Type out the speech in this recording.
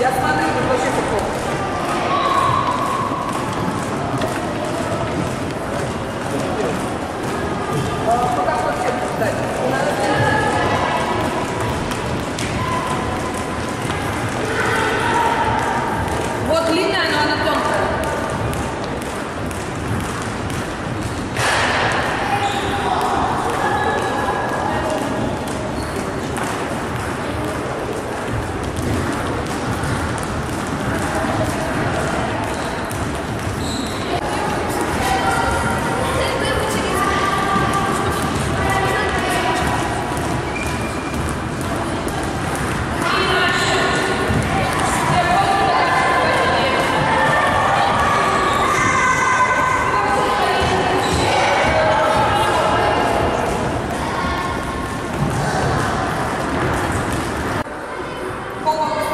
Я смотрю, тут вообще футбол. Пока что всем 꼭